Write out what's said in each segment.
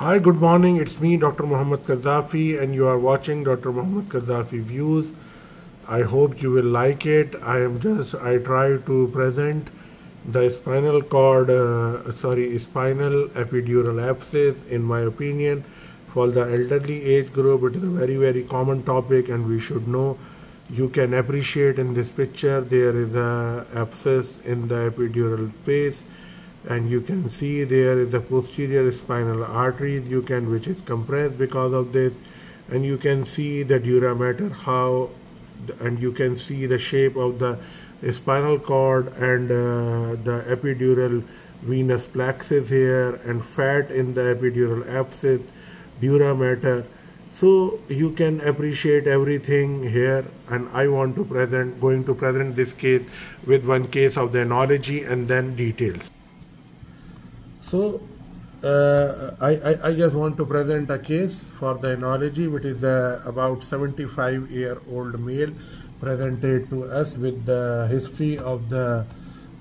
Hi, good morning. It's me, Dr. Muhammad Qazafi, and you are watching Dr. Muhammad Qazafi Views. I hope you will like it. I am just, I try to present the spinal cord, uh, sorry, spinal epidural abscess, in my opinion, for the elderly age group. It is a very, very common topic, and we should know. You can appreciate in this picture there is a abscess in the epidural space and you can see there is the posterior spinal artery you can which is compressed because of this and you can see the dura mater how and you can see the shape of the spinal cord and uh, the epidural venous plexus here and fat in the epidural abscess dura mater. So you can appreciate everything here and i want to present going to present this case with one case of the analogy and then details so uh, I, I, I, just want to present a case for the analogy which is uh, about 75 year old male presented to us with the history of the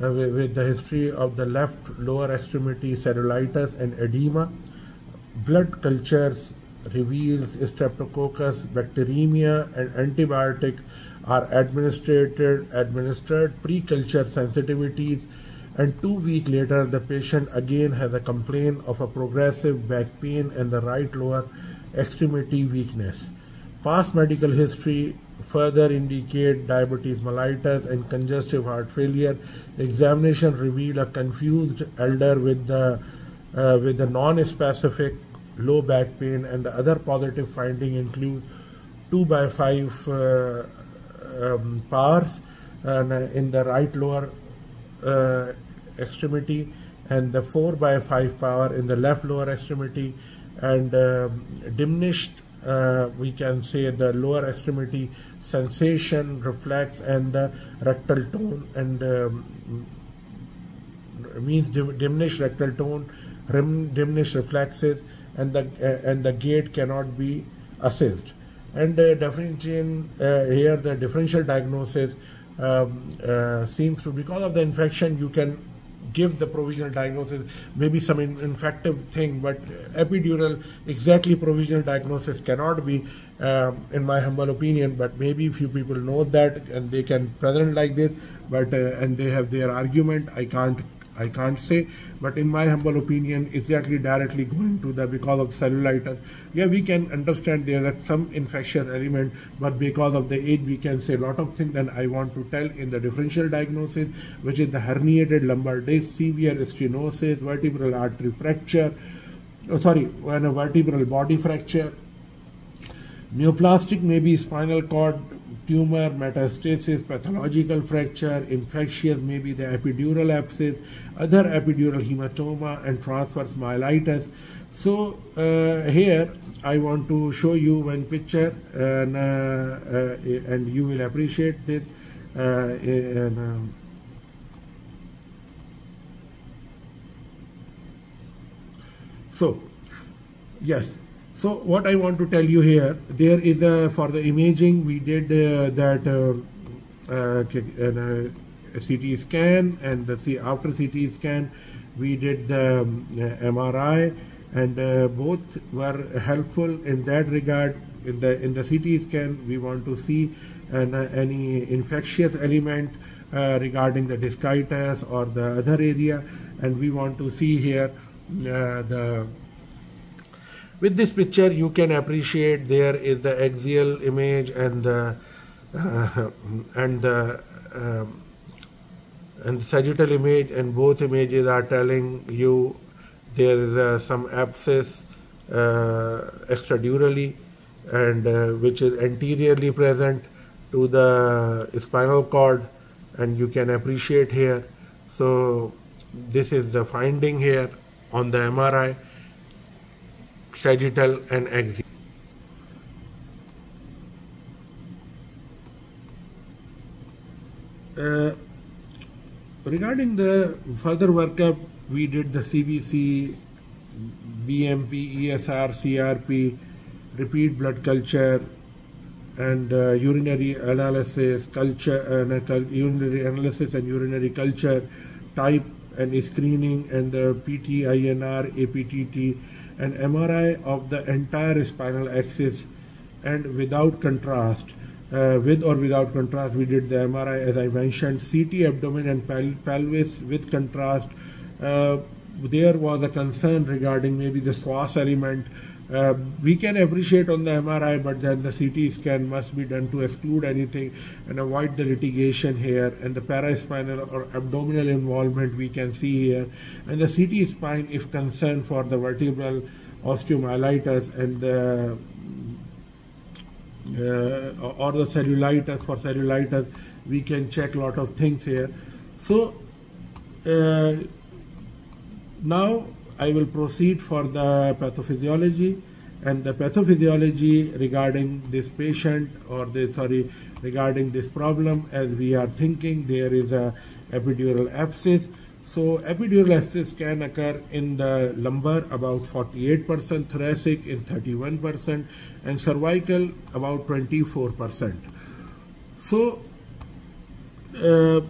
uh, with the history of the left lower extremity cellulitis and edema blood cultures reveals streptococcus bacteremia and antibiotic are administered administered pre-culture sensitivities and two weeks later the patient again has a complaint of a progressive back pain and the right lower extremity weakness. Past medical history further indicate diabetes mellitus and congestive heart failure. Examination revealed a confused elder with the uh, with the non-specific low back pain and the other positive finding include 2 by 5 uh, um, powers and, uh, in the right lower uh, extremity and the 4 by 5 power in the left lower extremity and uh, diminished uh, we can say the lower extremity sensation reflex and the rectal tone and um, means diminished rectal tone diminished reflexes and the uh, and the gait cannot be assessed. And uh, differential uh, here the differential diagnosis um, uh, seems to because of the infection you can give the provisional diagnosis, maybe some in, infective thing, but epidural, exactly provisional diagnosis cannot be, um, in my humble opinion, but maybe few people know that and they can present like this, but uh, and they have their argument. I can't I can't say, but in my humble opinion, exactly directly going to the because of cellulitis. Yeah, we can understand there is some infectious element, but because of the age, we can say a lot of things. Then I want to tell in the differential diagnosis, which is the herniated lumbar disc, severe stenosis, vertebral artery fracture, oh, sorry, when a vertebral body fracture. Neoplastic may be spinal cord tumor, metastasis, pathological fracture, infectious, maybe the epidural abscess, other epidural hematoma, and transverse myelitis. So uh, here I want to show you one picture, and, uh, uh, and you will appreciate this. Uh, and, um, so, yes, so what I want to tell you here, there is a, for the imaging, we did uh, that uh, uh, a CT scan and the, after CT scan, we did the um, MRI and uh, both were helpful in that regard. In the, in the CT scan, we want to see an, uh, any infectious element uh, regarding the discitis or the other area and we want to see here the with this picture you can appreciate there is the axial image and the uh, and the um, and the sagittal image and both images are telling you there is uh, some abscess uh, extradurally and uh, which is anteriorly present to the spinal cord and you can appreciate here. So this is the finding here on the MRI sagittal and axial. Uh, regarding the further workup, we did the CBC, BMP, ESR, CRP, repeat blood culture, and uh, urinary analysis, culture, uh, urinary analysis and urinary culture, type and screening, and the PT, INR, APTT, an MRI of the entire spinal axis and without contrast. Uh, with or without contrast, we did the MRI as I mentioned, CT abdomen and pel pelvis with contrast. Uh, there was a concern regarding maybe the psoas element uh, we can appreciate on the MRI, but then the CT scan must be done to exclude anything and avoid the litigation here. And the paraspinal or abdominal involvement we can see here. And the CT spine, if concerned for the vertebral osteomyelitis and the uh, or the cellulitis for cellulitis, we can check a lot of things here. So uh, now I will proceed for the pathophysiology and the pathophysiology regarding this patient or the sorry regarding this problem. As we are thinking there is a epidural abscess. So epidural abscess can occur in the lumbar about 48% thoracic in 31% and cervical about 24% so uh,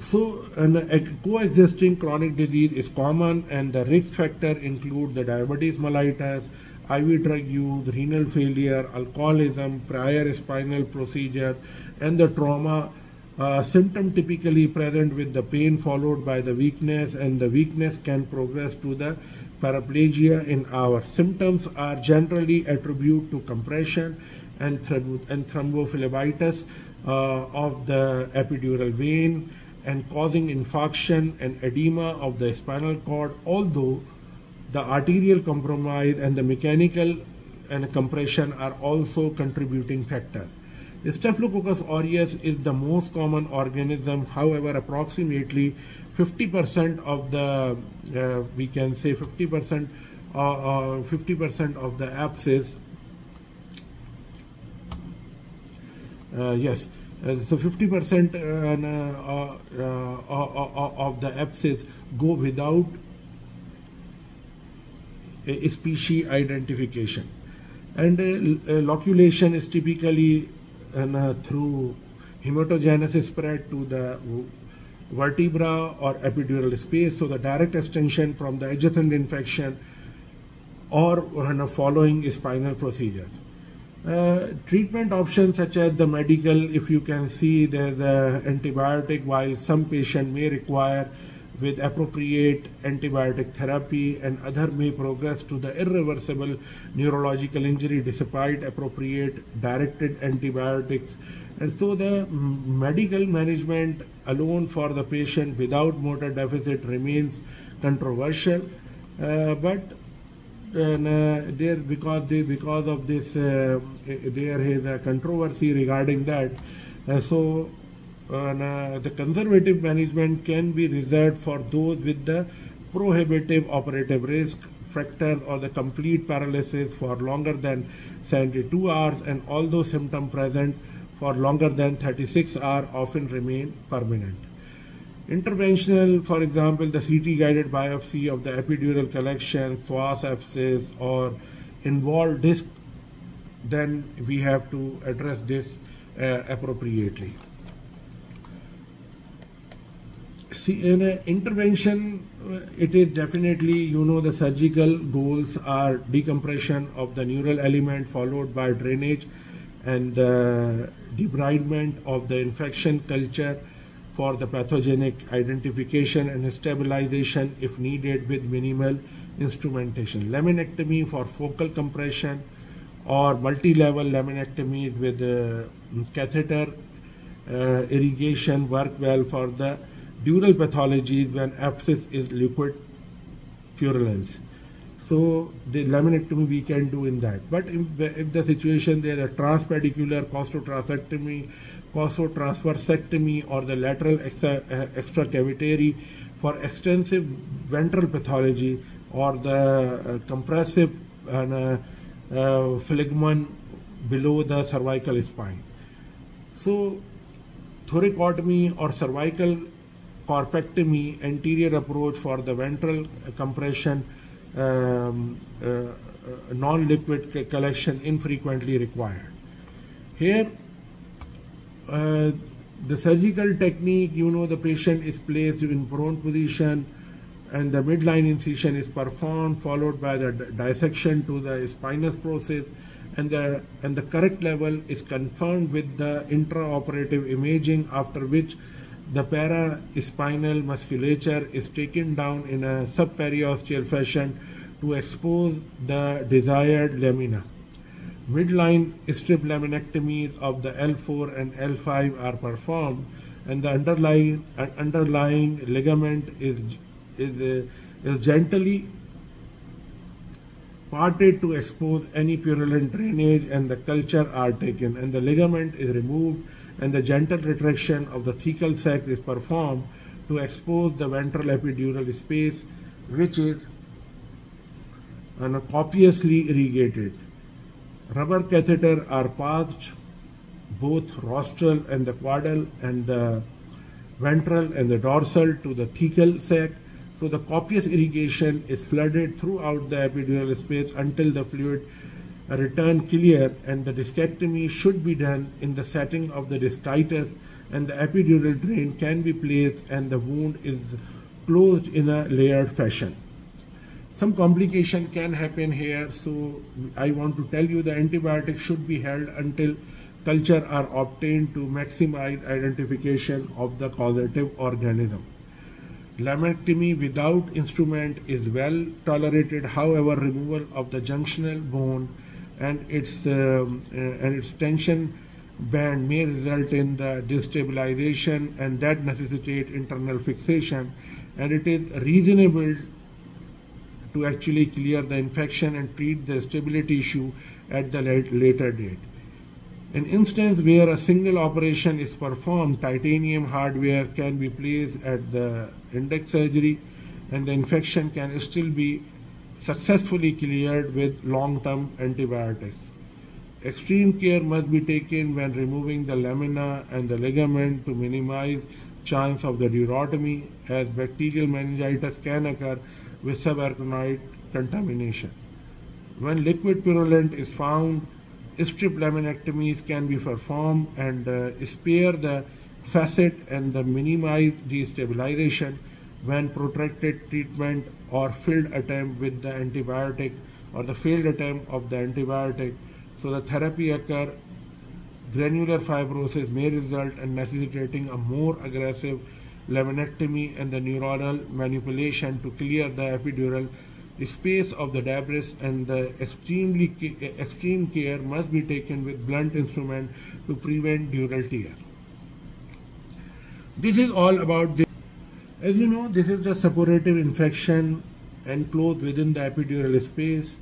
so, an, a coexisting chronic disease is common, and the risk factor include the diabetes mellitus, IV drug use, renal failure, alcoholism, prior spinal procedure, and the trauma. Uh, symptom typically present with the pain followed by the weakness, and the weakness can progress to the paraplegia in hours. Symptoms are generally attributed to compression and, and thrombophlebitis uh, of the epidural vein and causing infarction and edema of the spinal cord, although the arterial compromise and the mechanical and compression are also contributing factor. Staphylococcus aureus is the most common organism. However, approximately 50% of the, uh, we can say 50% 50% uh, uh, of the abscess, uh, yes, Uh, so 50% uh uh, uh, uh, of the abscess go without a species identification. And loculation is typically through hematogenous spread to the vertebra or epidural space, so the direct extension from the adjacent infection or following spinal procedure. Uh, treatment options such as the medical, if you can see there's a antibiotic while some patient may require with appropriate antibiotic therapy and other may progress to the irreversible neurological injury despite appropriate directed antibiotics. And so the medical management alone for the patient without motor deficit remains controversial. Uh, but and uh, there because they because of this uh, there is a controversy regarding that. Uh, so uh, the conservative management can be reserved for those with the prohibitive operative risk fractures or the complete paralysis for longer than 72 hours and all those symptoms present for longer than 36 hours often remain permanent Interventional, for example, the CT guided biopsy of the epidural collection, psoas abscess, or involved disc, then we have to address this uh, appropriately. See, in an intervention, uh, it is definitely, you know, the surgical goals are decompression of the neural element followed by drainage and the debridement of the infection culture for the pathogenic identification and stabilization if needed with minimal instrumentation. Laminectomy for focal compression or multi-level laminectomy with uh, catheter uh, irrigation work well for the dural pathologies when abscess is liquid purulence. So the laminectomy we can do in that. But if, if the situation there is a transpedicular costotracectomy costotransversectomy or the lateral extra, uh, extracavitary for extensive ventral pathology or the uh, compressive and uh, uh, phlegmon below the cervical spine. So thoracotomy or cervical corpectomy anterior approach for the ventral compression um, non-liquid collection infrequently required. Here uh, the surgical technique, you know, the patient is placed in prone position and the midline incision is performed followed by the dissection to the spinous process and the and the correct level is confirmed with the intraoperative imaging after which the paraspinal musculature is taken down in a subperiosteal fashion to expose the desired lamina. Midline strip laminectomies of the L4 and L5 are performed and the underlying, underlying ligament is, is, uh, is gently parted to expose any purulent drainage and the culture are taken and the ligament is removed and the gentle retraction of the thecal sac is performed to expose the ventral epidural space which is uh, copiously irrigated. Rubber catheter are passed both rostral and the caudal and the ventral and the dorsal to the thecal sac. So the copious irrigation is flooded throughout the epidural space until the fluid return clear and the discectomy should be done in the setting of the discitis and the epidural drain can be placed and the wound is closed in a layered fashion. Some complication can happen here so I want to tell you the antibiotic should be held until culture are obtained to maximize identification of the causative organism. Laminectomy without instrument is well tolerated. However, removal of the junctional bone and its um, uh, and its tension band may result in the destabilization and that necessitate internal fixation and it is reasonable to actually clear the infection and treat the stability issue at the later date. An instance where a single operation is performed, titanium hardware can be placed at the index surgery and the infection can still be successfully cleared with long-term antibiotics. Extreme care must be taken when removing the lamina and the ligament to minimize chance of the durotomy as bacterial meningitis can occur with subarachnoid contamination. When liquid purulent is found, strip laminectomies can be performed and uh, spare the facet and the minimize destabilization when protracted treatment or failed attempt with the antibiotic or the failed attempt of the antibiotic. So the therapy occur, granular fibrosis may result in necessitating a more aggressive laminectomy and the neuronal manipulation to clear the epidural space of the debris and the extremely extreme care must be taken with blunt instrument to prevent dural tear. This is all about this. As you know, this is a suppurative infection enclosed within the epidural space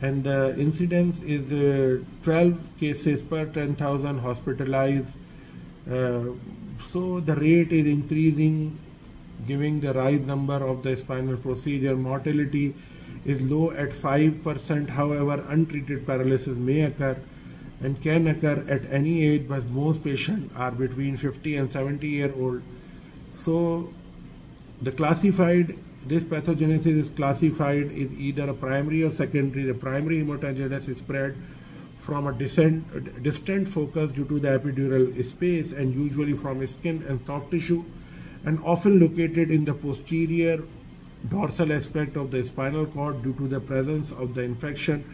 and the incidence is uh, 12 cases per 10,000 hospitalized. Uh, so the rate is increasing giving the rise number of the spinal procedure. Mortality is low at 5%. However, untreated paralysis may occur and can occur at any age, but most patients are between 50 and 70 year old. So the classified, this pathogenesis is classified is either a primary or secondary. The primary hematogenous is spread from a distant, distant focus due to the epidural space and usually from skin and soft tissue and often located in the posterior dorsal aspect of the spinal cord due to the presence of the infection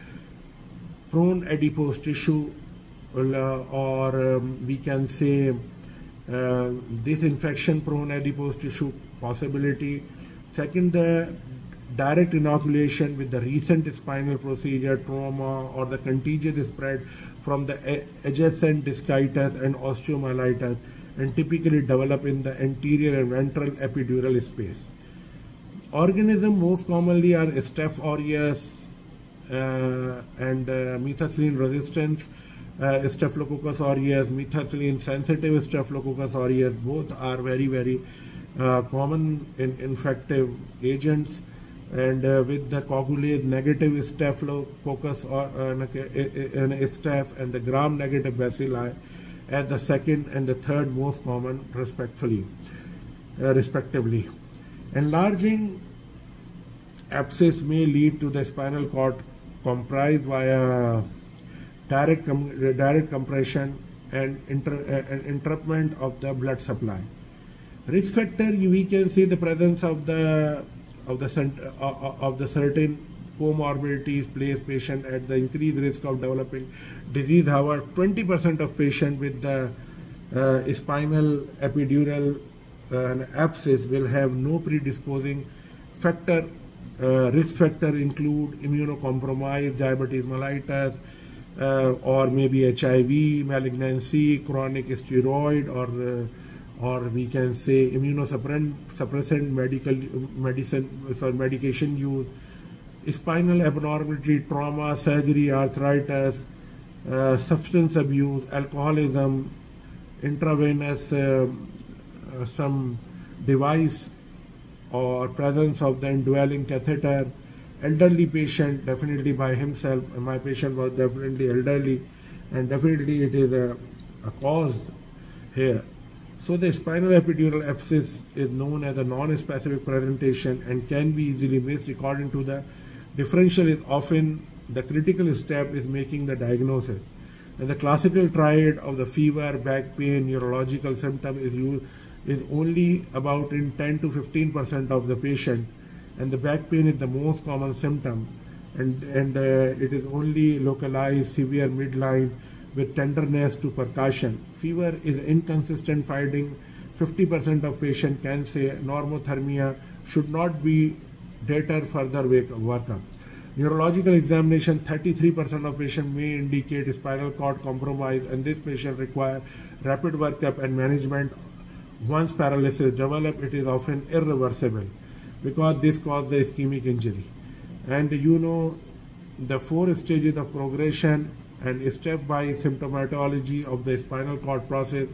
prone adipose tissue uh, or um, we can say uh, this infection prone adipose tissue possibility. Second, the direct inoculation with the recent spinal procedure, trauma, or the contagious spread from the adjacent discitis and osteomyelitis and typically develop in the anterior and ventral epidural space. Organisms most commonly are Staph aureus uh, and uh, methicillin resistance uh, Staphylococcus aureus, methicillin sensitive Staphylococcus aureus, both are very, very uh, common in infective agents and uh, with the coagulase negative staphylococcus or uh, staph and the gram negative bacilli as the second and the third most common respectively uh, respectively. Enlarging abscess may lead to the spinal cord comprised via direct com direct compression and, inter uh, and interruption of the blood supply. Risk factor, we can see the presence of the of the, uh, uh, of the certain comorbidities place patient at the increased risk of developing disease. However, 20% of patients with the uh, spinal epidural uh, abscess will have no predisposing factor. Uh, risk factor include immunocompromised, diabetes mellitus, uh, or maybe HIV, malignancy, chronic steroid, or or we can say immunosuppressant medical medicine sorry, medication use, spinal abnormality, trauma, surgery, arthritis, uh, substance abuse, alcoholism, intravenous uh, uh, some device or presence of the indwelling catheter, elderly patient definitely by himself, my patient was definitely elderly and definitely it is a, a cause here. So the spinal epidural abscess is known as a non-specific presentation and can be easily missed. According to the differential is often the critical step is making the diagnosis. And the classical triad of the fever, back pain, neurological symptom is used, is only about in 10 to 15 percent of the patient. And the back pain is the most common symptom. And and uh, it is only localized severe midline with tenderness to percussion. Fever is inconsistent finding. 50% of patients can say normothermia should not be deter further workup. Neurological examination, 33% of patients may indicate spinal cord compromise and this patient require rapid workup and management. Once paralysis develop, it is often irreversible because this causes ischemic injury. And you know the four stages of progression and stepwise symptomatology of the spinal cord process.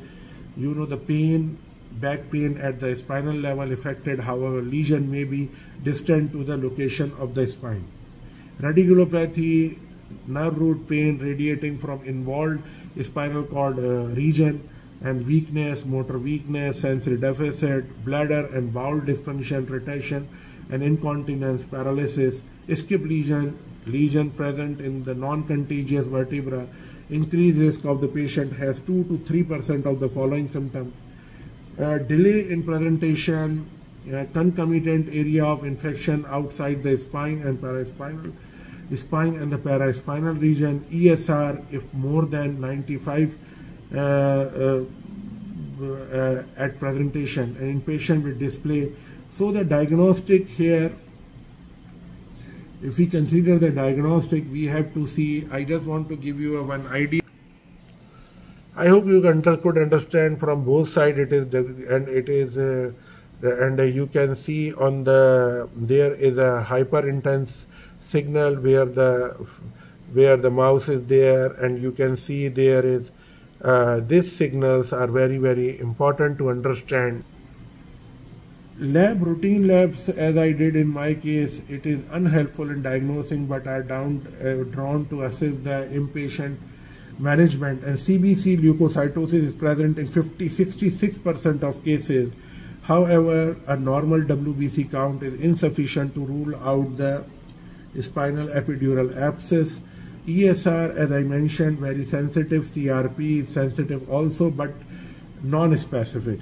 You know the pain, back pain at the spinal level affected, however, lesion may be distant to the location of the spine. Radiculopathy, nerve root pain radiating from involved spinal cord uh, region and weakness, motor weakness, sensory deficit, bladder and bowel dysfunction, retention and incontinence, paralysis, skip lesion, lesion present in the non-contagious vertebra, increased risk of the patient has 2 to 3% of the following symptoms. Uh, delay in presentation, uh, concomitant area of infection outside the spine and paraspinal, spine and the paraspinal region, ESR if more than 95 uh, uh, uh, at presentation and in patient with display. So the diagnostic here if we consider the diagnostic, we have to see, I just want to give you a one idea. I hope you could understand from both sides it is, and it is, uh, and you can see on the, there is a hyper intense signal where the, where the mouse is there and you can see there is, uh, these signals are very, very important to understand lab routine labs as i did in my case it is unhelpful in diagnosing but are down uh, drawn to assess the inpatient management. And cbc leukocytosis is present in 50 66% of cases. However a normal wbc count is insufficient to rule out the spinal epidural abscess. Esr as i mentioned very sensitive. Crp is sensitive also but non-specific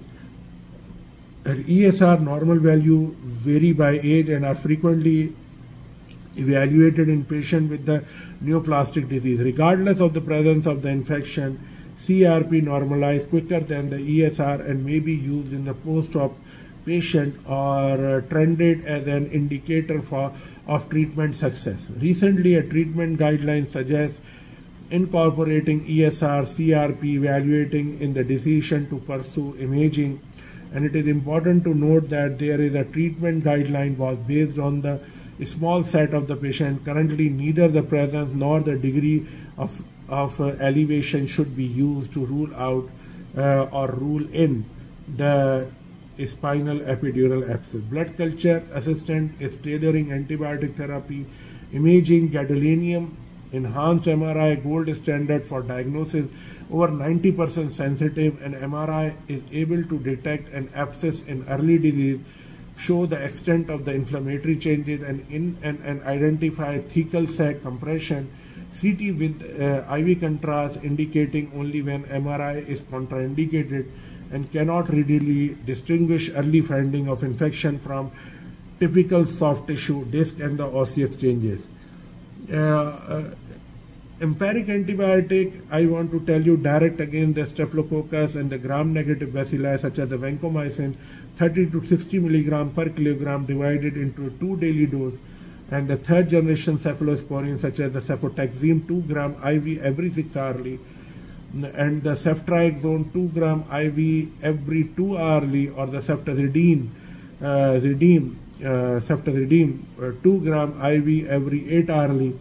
ESR normal value vary by age and are frequently evaluated in patients with the neoplastic disease. Regardless of the presence of the infection, CRP normalized quicker than the ESR and may be used in the post-op patient or uh, trended as an indicator for of treatment success. Recently, a treatment guideline suggests incorporating ESR, CRP, evaluating in the decision to pursue imaging and it is important to note that there is a treatment guideline was based on the small set of the patient. Currently, neither the presence nor the degree of, of uh, elevation should be used to rule out uh, or rule in the spinal epidural abscess. Blood culture assistant is tailoring antibiotic therapy, imaging, gadolinium, enhanced MRI, gold standard for diagnosis, over 90% sensitive and MRI is able to detect an abscess in early disease, show the extent of the inflammatory changes and, in, and, and identify thecal sac compression. CT with uh, IV contrast indicating only when MRI is contraindicated and cannot readily distinguish early finding of infection from typical soft tissue disc and the osseous changes. Uh, uh, empiric antibiotic, I want to tell you direct against the staphylococcus and the gram-negative bacilli such as the vancomycin, 30 to 60 milligram per kilogram divided into two daily dose and the third generation cephalosporin such as the cefotaxime 2 gram IV every 6 hourly and the ceftriaxone 2 gram IV every 2 hourly or the ceftazidime uh, uh, ceftazidime uh, 2 gram IV every 8 hourly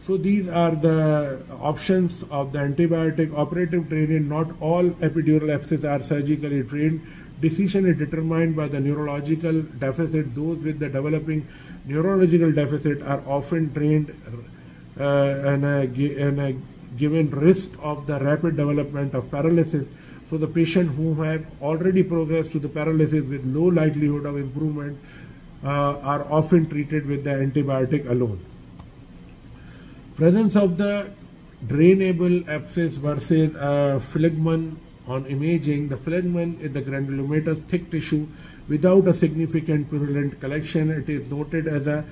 so these are the options of the antibiotic operative training not all epidural abscess are surgically trained decision is determined by the neurological deficit. Those with the developing neurological deficit are often trained uh, and, a, and a given risk of the rapid development of paralysis. So the patient who have already progressed to the paralysis with low likelihood of improvement uh, are often treated with the antibiotic alone. Presence of the drainable abscess versus uh, phlegmon on imaging, the phlegmon is the granulomatous thick tissue without a significant purulent collection. It is noted as a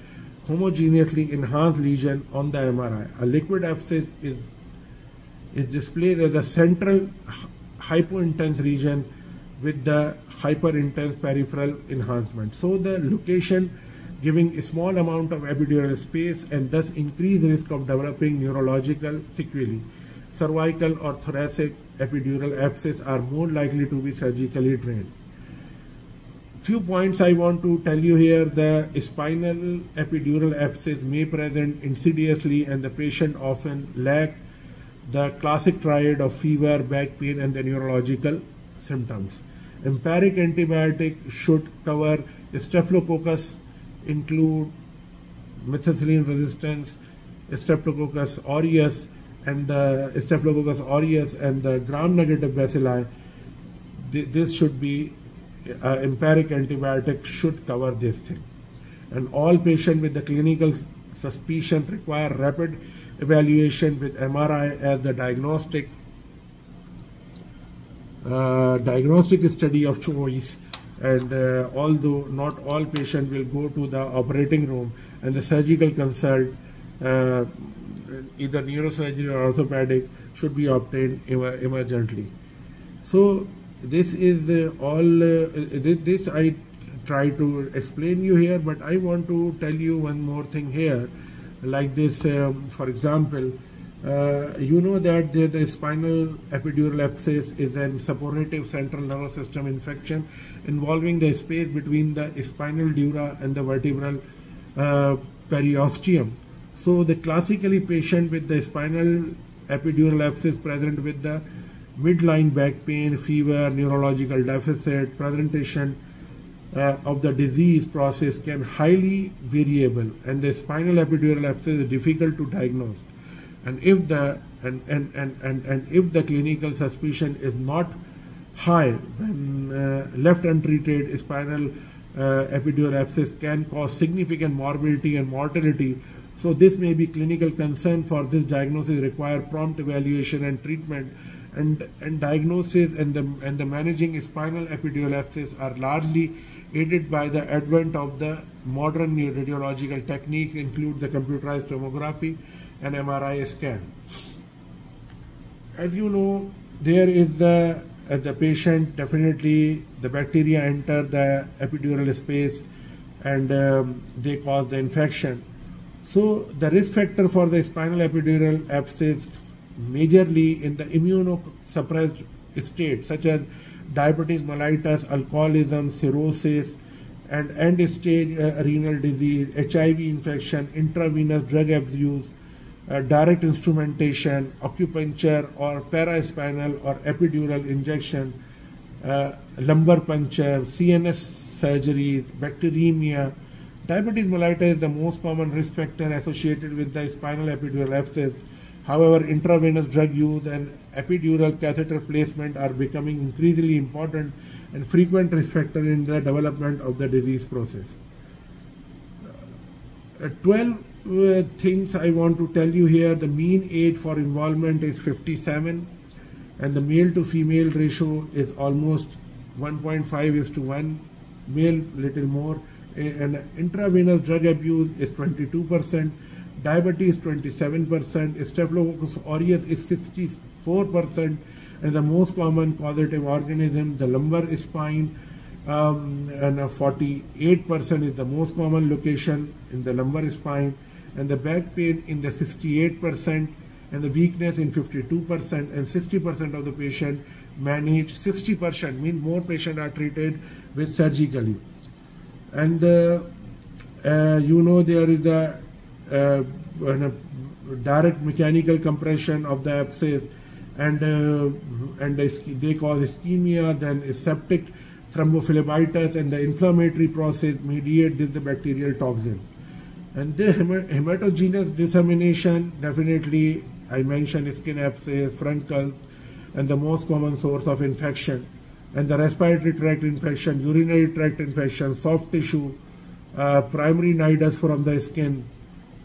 homogeneously enhanced lesion on the MRI. A liquid abscess is, is displayed as a central hypointense region with the hyperintense peripheral enhancement. So the location giving a small amount of epidural space and thus increased risk of developing neurological sequelae cervical or thoracic epidural abscess are more likely to be surgically drained. Few points I want to tell you here. The spinal epidural abscess may present insidiously and the patient often lack the classic triad of fever, back pain and the neurological symptoms. Empiric antibiotic should cover staphylococcus, include methicillin resistance, streptococcus aureus, and the Staphylococcus aureus and the gram-negative bacilli, this should be uh, empiric antibiotic should cover this thing. And all patients with the clinical suspicion require rapid evaluation with MRI as the diagnostic uh, diagnostic study of choice and uh, although not all patients will go to the operating room and the surgical consult uh, either neurosurgery or orthopedic should be obtained emergently. So this is all uh, this I try to explain you here, but I want to tell you one more thing here, like this. Um, for example, uh, you know that the, the, spinal epidural abscess is an suppurative central nervous system infection involving the space between the spinal dura and the vertebral uh, periosteum. So the classically patient with the spinal epidural abscess present with the midline back pain, fever, neurological deficit, presentation uh, of the disease process can highly variable and the spinal epidural abscess is difficult to diagnose. And if the and, and, and, and, and if the clinical suspicion is not high when uh, left untreated spinal uh, epidural abscess can cause significant morbidity and mortality. So this may be clinical concern for this diagnosis require prompt evaluation and treatment. And, and diagnosis and the, and the managing spinal epidural abscess are largely aided by the advent of the modern radiological techniques include the computerized tomography and MRI scan. As you know, there is the, uh, the patient definitely the bacteria enter the epidural space and um, they cause the infection so the risk factor for the spinal epidural abscess majorly in the immunosuppressed state such as diabetes mellitus, alcoholism, cirrhosis, and end-stage uh, renal disease, HIV infection, intravenous drug abuse, direct instrumentation, acupuncture or paraspinal or epidural injection, uh, lumbar puncture, CNS surgeries, bacteremia, Diabetes mellitus is the most common risk factor associated with the spinal epidural abscess. However, intravenous drug use and epidural catheter placement are becoming increasingly important and frequent risk factor in the development of the disease process. Uh, 12 uh, things I want to tell you here. The mean age for involvement is 57 and the male to female ratio is almost 1.5 is to 1, male little more and intravenous drug abuse is 22%, diabetes 27%, Staphylococcus aureus is 64%, and the most common causative organism, the lumbar spine, um, and 48% is the most common location in the lumbar spine, and the back pain in the 68%, and the weakness in 52%, and 60% of the patient managed, 60% means more patients are treated with surgically. And uh, uh, you know there is a, uh, direct mechanical compression of the abscess and uh, and they cause ischemia, then septic thrombophlebitis, and the inflammatory process mediate this the bacterial toxin. And the hematogenous dissemination, definitely, I mentioned skin abscess, furuncles, and the most common source of infection. And the respiratory tract infection, urinary tract infection, soft tissue, uh, primary nidus from the skin,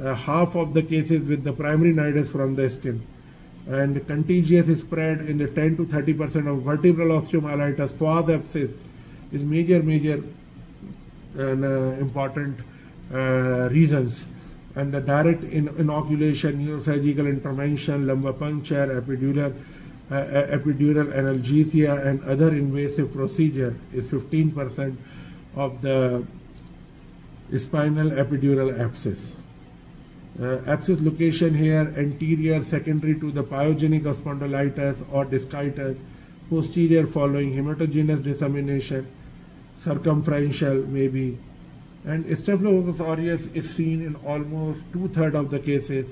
uh, half of the cases with the primary nidus from the skin and contagious spread in the 10 to 30 percent of vertebral osteomyelitis, psoas abscess is major, major and uh, important reasons. And the direct in inoculation, neurosurgical intervention, lumbar puncture, epidural, uh, uh epidural analgesia, and other invasive procedure is 15 percent of the spinal epidural abscess. Uh, abscess location here anterior secondary to the pyogenic spondylitis or discitis, posterior following hematogenous dissemination, circumferential maybe. And Staphylococcus aureus is seen in almost two-thirds of the cases.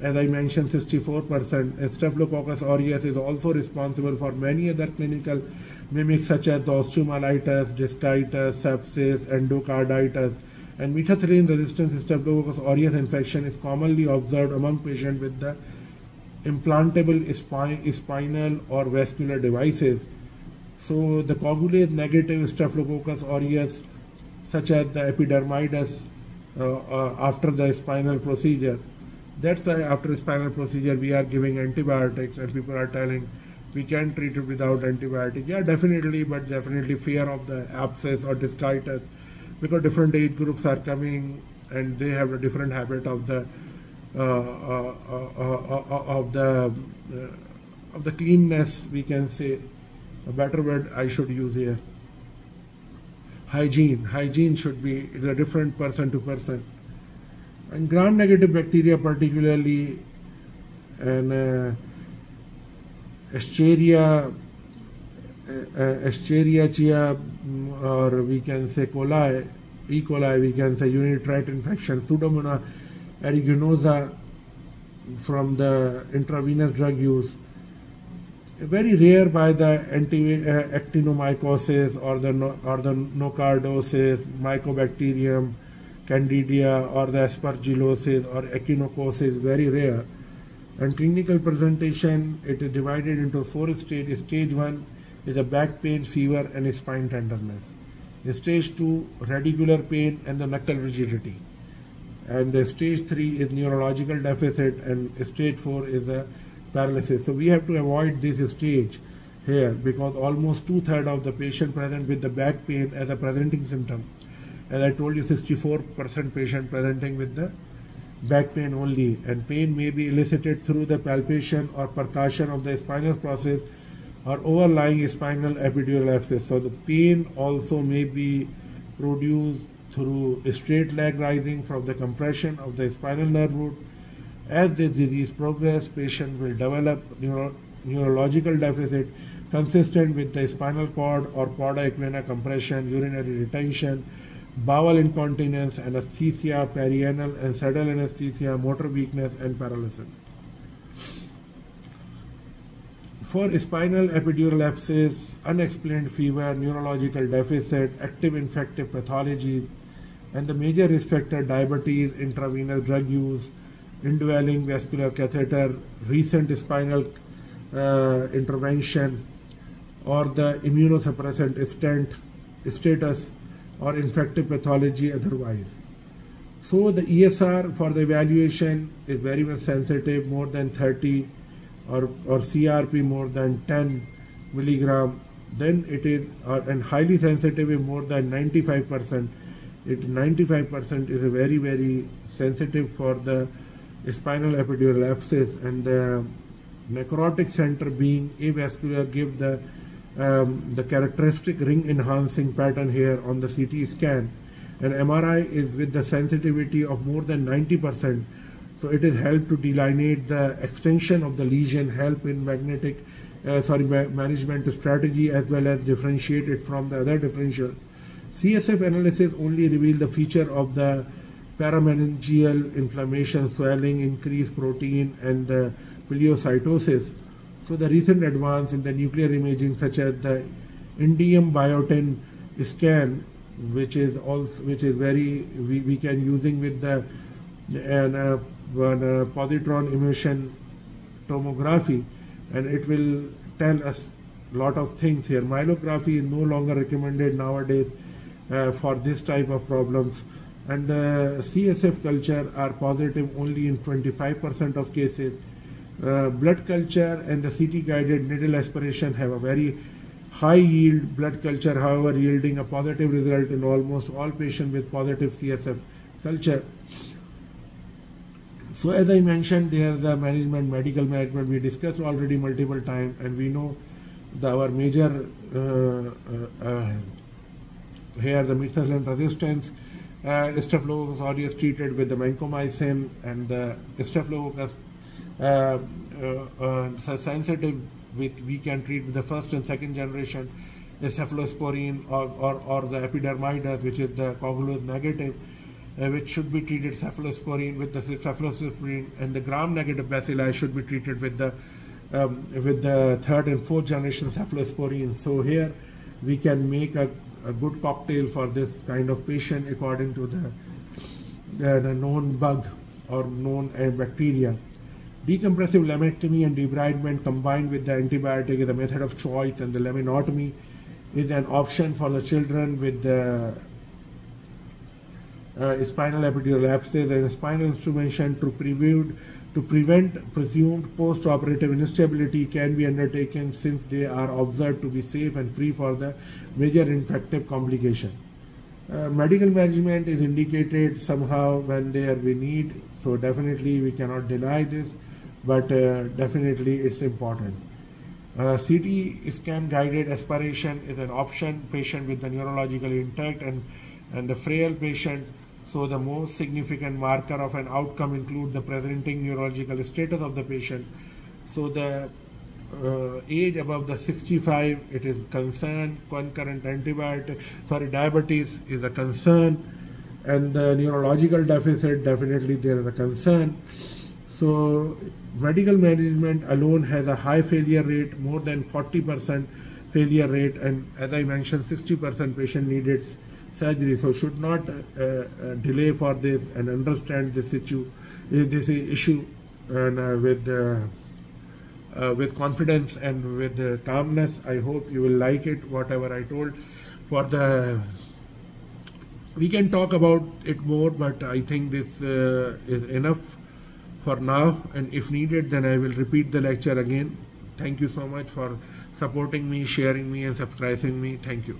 As I mentioned, 64%. Staphylococcus aureus is also responsible for many other clinical mimics such as osteomyelitis, discitis, sepsis, endocarditis, and methatrexate resistant Staphylococcus aureus infection is commonly observed among patients with the implantable spinal or vascular devices. So the coagulase negative Staphylococcus aureus such as the epidermidis uh, uh, after the spinal procedure. That's why after spinal procedure we are giving antibiotics and people are telling we can treat it without antibiotic. Yeah, definitely, but definitely fear of the abscess or discitis because different age groups are coming and they have a different habit of the uh, uh, uh, of the of the cleanness we can say a better word I should use here hygiene hygiene should be different person to person and gram negative bacteria particularly and uh, Escherichia Escherichia mm, or we can say coli, E. coli, we can say urinary tract infection, Pseudomonas aeruginosa from the intravenous drug use. Very rare by the anti uh, actinomycosis or the or the nocardiosis, mycobacterium, candida or the aspergillosis or echinococcosis, very rare. And clinical presentation, it is divided into four stages. Stage one is a back pain, fever, and spine tenderness. Stage 2, radicular pain and the nuchal rigidity. And stage 3 is neurological deficit, and stage 4 is a paralysis. So we have to avoid this stage here because almost two-thirds of the patient present with the back pain as a presenting symptom. As I told you, 64% patient presenting with the back pain only and pain may be elicited through the palpation or percussion of the spinal process or overlying spinal epidural abscess. So the pain also may be produced through straight leg rising from the compression of the spinal nerve root. As the disease progresses, patient will develop neuro neurological deficit consistent with the spinal cord or cauda equina compression, urinary retention, bowel incontinence, anesthesia, perianal and saddle anesthesia, motor weakness, and paralysis. For spinal epidural abscess, unexplained fever, neurological deficit, active infective pathologies, and the major risk factor diabetes, intravenous drug use, indwelling vascular catheter, recent spinal uh, intervention, or the immunosuppressant stent status or infective pathology otherwise. So the ESR for the evaluation is very much sensitive, more than 30 or, or CRP more than 10 milligram, then it is, uh, and highly sensitive more than 95% it 95% is a very very sensitive for the spinal epidural abscess and the necrotic center being avascular give the um, the characteristic ring enhancing pattern here on the CT scan. And MRI is with the sensitivity of more than 90% so it is help to delineate the extension of the lesion help in magnetic uh, sorry ma management strategy as well as differentiate it from the other differential. CSF analysis only reveal the feature of the parameningeal inflammation swelling increased protein and pleocytosis so the recent advance in the nuclear imaging such as the indium biotin scan which is also which is very we, we can using with the and uh, uh, positron emission tomography and it will tell us a lot of things here. Myelography is no longer recommended nowadays uh, for this type of problems and the CSF culture are positive only in 25% of cases uh, blood culture and the CT guided needle aspiration have a very high yield blood culture, however, yielding a positive result in almost all patients with positive CSF culture. So as I mentioned, there the management, medical management, we discussed already multiple times, and we know the, our major uh, uh, uh here the methicillin resistance. Uh, Staphylococcus aureus treated with the vancomycin and the Staphylococcus uh, uh, uh, sensitive with we can treat with the first and second generation cephalosporin or, or, or the epidermidis which is the coagulase negative uh, which should be treated cephalosporin with the cephalosporin and the gram negative bacilli should be treated with the um, with the third and fourth generation cephalosporin. So here we can make a, a good cocktail for this kind of patient according to the, the known bug or known uh, bacteria. Decompressive laminectomy and debridement combined with the antibiotic is a method of choice and the laminotomy is an option for the children with the uh, spinal epidural abscess and spinal instrumentation to prevent to prevent presumed post-operative instability can be undertaken since they are observed to be safe and free for the major infective complication. Uh, medical management is indicated somehow when there we need, so definitely we cannot deny this but uh, definitely it's important. Uh, CT scan guided aspiration is an option patient with the neurological intact and, and the frail patient. So the most significant marker of an outcome include the presenting neurological status of the patient. So the uh, age above the 65, it is concern, concurrent antibiotic, sorry, diabetes is a concern, and the neurological deficit, definitely there is a concern. So medical management alone has a high failure rate, more than 40% failure rate, and as I mentioned, 60% patient needed surgery. So should not uh, uh, delay for this and understand this issue, uh, this issue, and with with confidence and with calmness. I hope you will like it. Whatever I told for the. We can talk about it more, but I think this is enough for now and if needed then I will repeat the lecture again. Thank you so much for supporting me, sharing me and subscribing me. Thank you.